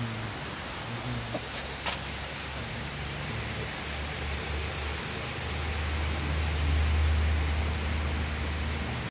Mm-hmm.